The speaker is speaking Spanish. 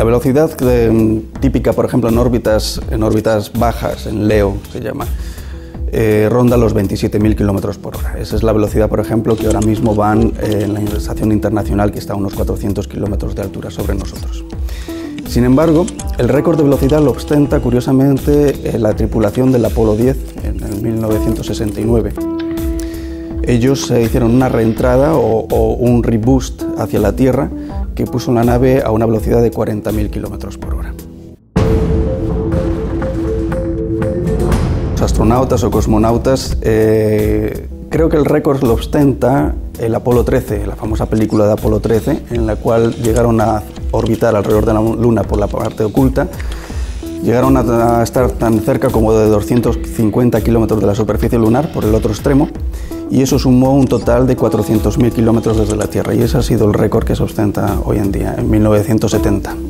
La velocidad típica, por ejemplo, en órbitas, en órbitas bajas, en LEO se llama, eh, ronda los 27.000 km por hora. Esa es la velocidad, por ejemplo, que ahora mismo van eh, en la estación internacional que está a unos 400 km de altura sobre nosotros. Sin embargo, el récord de velocidad lo ostenta, curiosamente, eh, la tripulación del Apolo 10 en el 1969. Ellos hicieron una reentrada o, o un reboost hacia la Tierra que puso la nave a una velocidad de 40.000 km por hora. Los astronautas o cosmonautas, eh, creo que el récord lo ostenta el Apolo 13, la famosa película de Apolo 13, en la cual llegaron a orbitar alrededor de la Luna por la parte oculta. Llegaron a estar tan cerca como de 250 kilómetros de la superficie lunar por el otro extremo y eso sumó un total de 400.000 kilómetros desde la Tierra y ese ha sido el récord que se ostenta hoy en día, en 1970.